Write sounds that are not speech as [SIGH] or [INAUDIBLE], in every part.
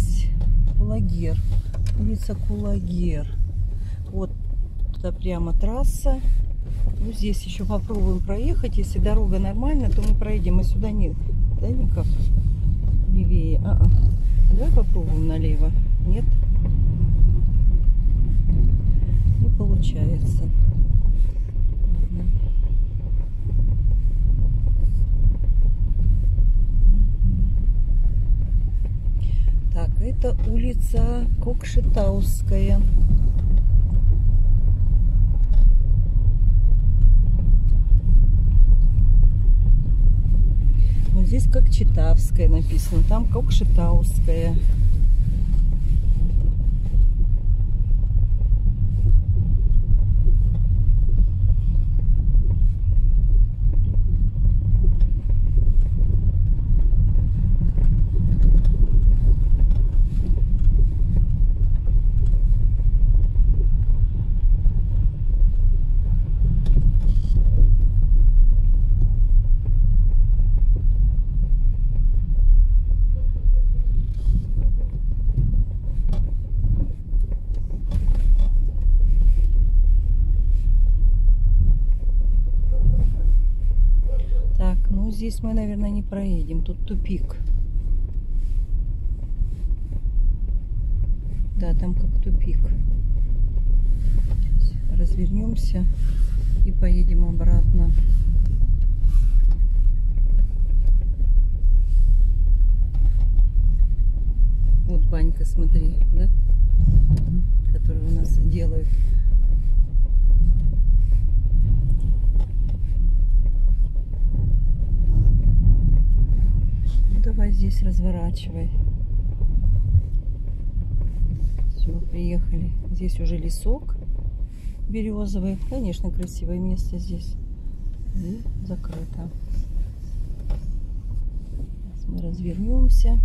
здесь Кулагер. Улица Кулагер. Вот туда прямо трасса. Ну, здесь еще попробуем проехать. Если дорога нормальная, то мы проедем. И сюда нет. Да, никак? Левее. А -а. Давай попробуем налево. Нет? Не получается. Ладно. Так, это улица Кокшетауская. Вот здесь как Читавская написано, там Кокшетауская. Так, ну здесь мы, наверное, не проедем. Тут тупик. Да, там как тупик. Сейчас развернемся и поедем обратно. Вот банька, смотри, да? Которую у нас делают. Давай здесь разворачивай. Все, приехали. Здесь уже лесок березовый. Конечно, красивое место здесь. И закрыто. Сейчас мы развернемся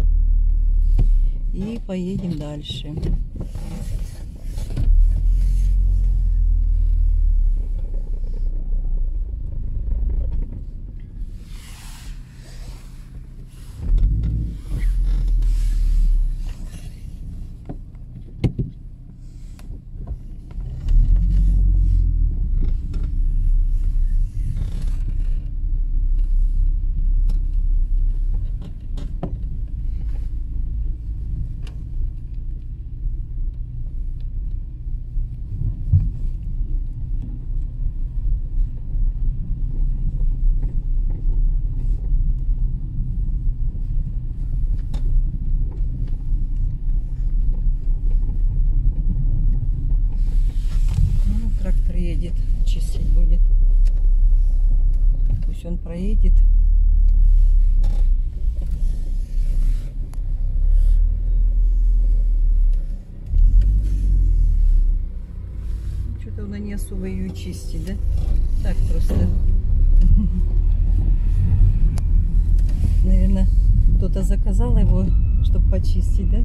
и поедем дальше. Ну, трактор едет, чистить будет. Пусть он проедет. Что-то он не особо ее чистит, да? Так просто. Наверное, кто-то заказал его, чтобы почистить, да?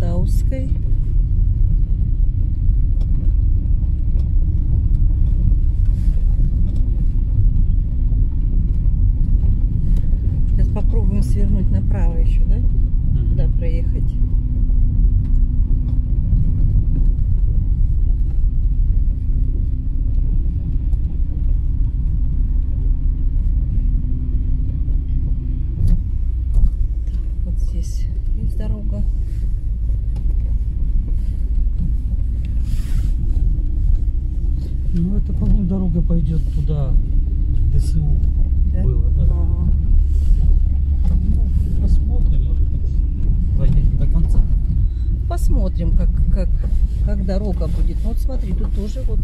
Кокшетауской. Сейчас попробуем свернуть направо еще, да? Куда проехать? Вот здесь есть дорога. Ну, это, по-моему, дорога пойдет туда, ДСУ Да? было, да. Ага. Ну, посмотрим, может быть, до конца. Посмотрим, как, как, как дорога будет. Ну, вот смотри, тут тоже вот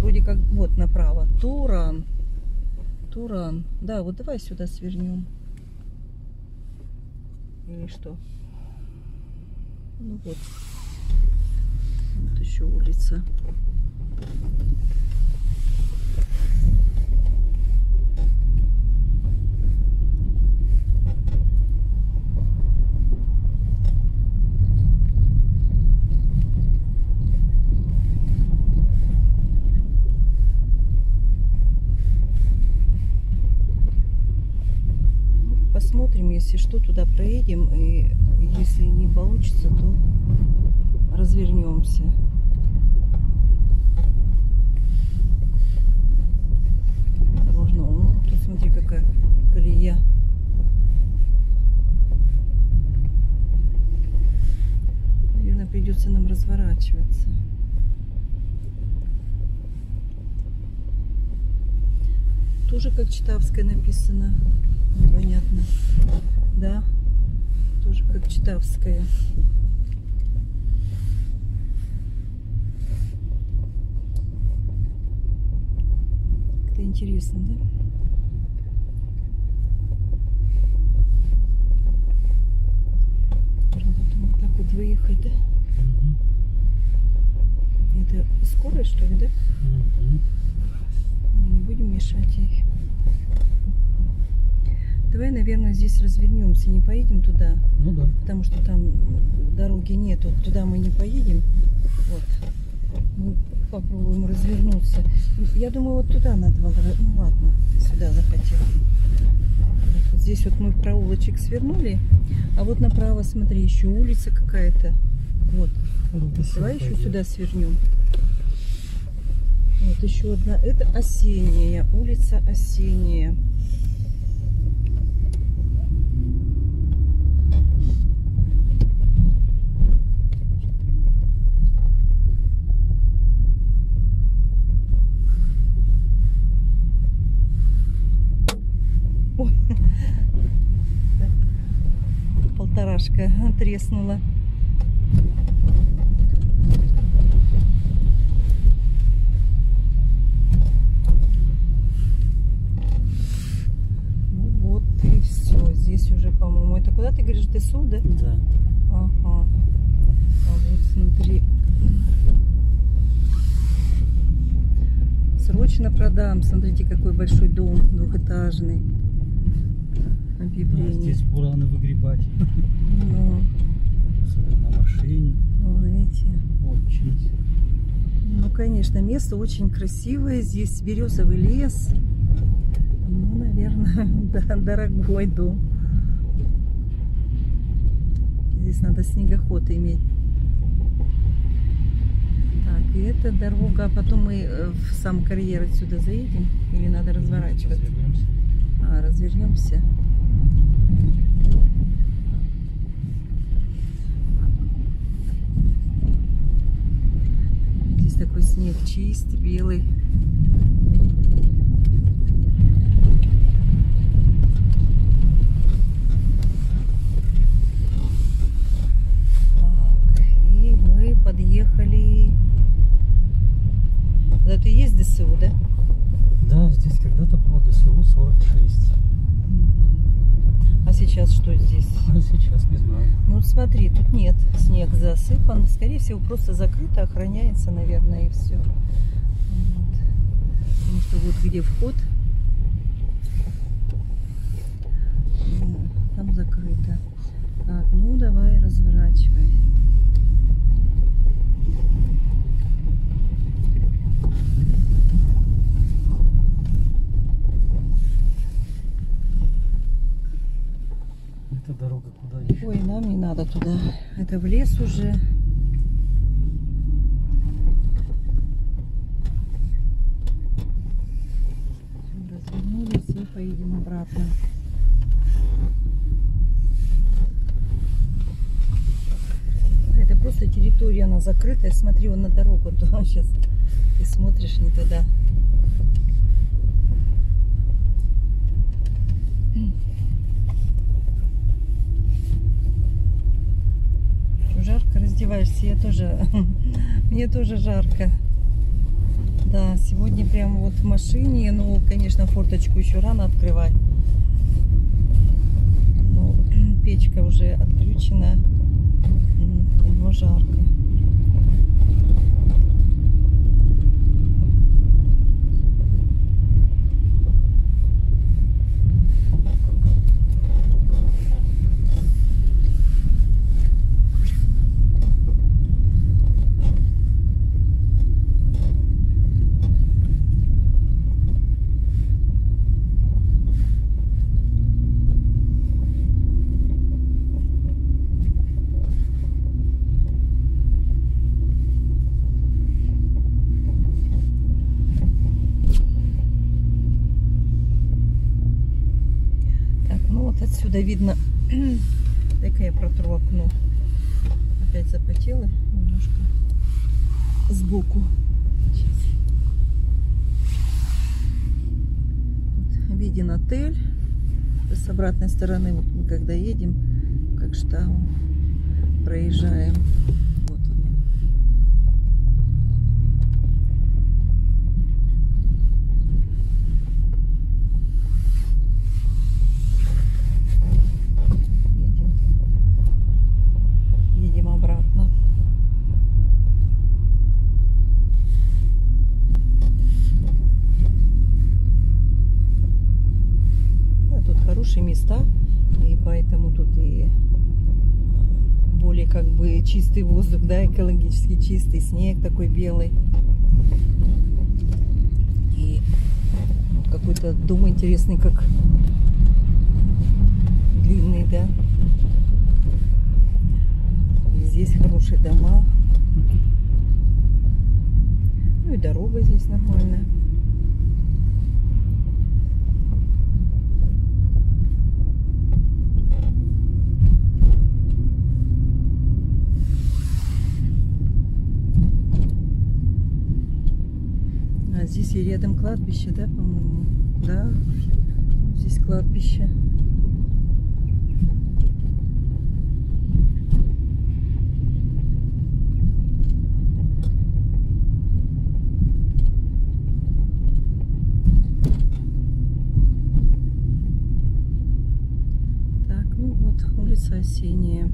вроде как вот направо. Туран. Туран. Да, вот давай сюда свернем. Или что? Ну вот. Вот еще улица. посмотрим, если что, туда проедем. И если не получится, то развернемся. Осторожно. Ну, тут смотри, какая колея. Наверное, придется нам разворачиваться. Тоже как Читавская написано. Непонятно. Да. Тоже как Читавская. Как-то интересно, да? Можно потом вот так вот выехать, да? Мгм. Это скорость, что ли, да? Мы не будем мешать ей. Давай, наверное, здесь развернемся, не поедем туда, Ну да. потому что там дороги нет, вот туда мы не поедем. Вот. Мы попробуем развернуться. Я думаю, вот туда надо было. Ну ладно, сюда захотел. Вот здесь вот мы в проулочек свернули, а вот направо, смотри, еще улица какая-то. Вот. Сюда Давай еще сюда свернем. Вот еще одна. Это осенняя. Улица осенняя. Ой. Да. Полторашка треснула. Ну вот и все. Здесь уже, по-моему, это куда ты говоришь, ДСУ, да? Да. Ага. А вот смотри. Срочно продам. Смотрите, какой большой дом двухэтажный. Да, Объявление. здесь бураны выгребать. Ну, Особенно на машине. вон эти. Очень. Ну, конечно, место очень красивое. Здесь березовый лес. Ну, наверное, [LAUGHS] да, дорогой дом. Здесь надо снегоход иметь. Так, и это дорога. А потом мы э, в сам карьер отсюда заедем? Или надо разворачиваться? Развернемся. А, развернемся. Такой снег чистый, белый. И мы подъехали. И есть ДСУ, да? Да, здесь когда-то по ДСУ 46. Сейчас что здесь? А сейчас не знаю. Ну вот смотри, тут нет, снег засыпан. Скорее всего, просто закрыто, охраняется, наверное, и все. Вот. Потому что вот где вход. Там закрыто. Так, ну давай разворачивай. Это дорога куда еще? Ой, нам не надо туда. Это в лес уже. Развернулись и поедем обратно. Это просто территория, она закрытая. Смотри, вон на дорогу [LAUGHS] туда сейчас. Ты смотришь не туда. Жарко раздеваешься, я тоже, [LAUGHS] мне тоже жарко. Да, сегодня прям вот в машине, ну, конечно, форточку еще рано открывать. Но [CLEARS THROAT] печка уже отключена, но жарко. Отсюда видно, [CLEARS THROAT] дай-ка я протру окно. Опять запотело немножко сбоку. Вот виден отель. С обратной стороны, вот мы когда едем, как штау, проезжаем. Как бы чистый воздух, да, экологически чистый, снег такой белый. И ну, какой-то дом интересный, как длинный, да. И здесь хорошие дома. Ну и дорога здесь нормальная. А здесь и рядом кладбище, да, по-моему? Да. Здесь кладбище. Так, ну вот, улица Осенняя.